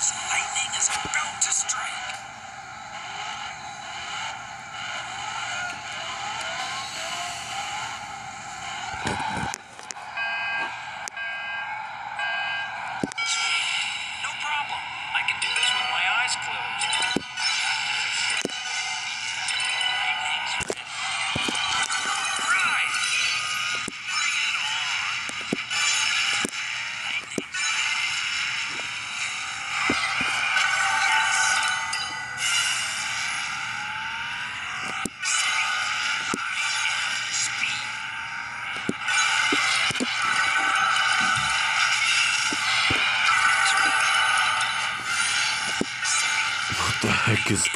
His lightning is about to strike. The heck is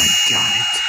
I got it.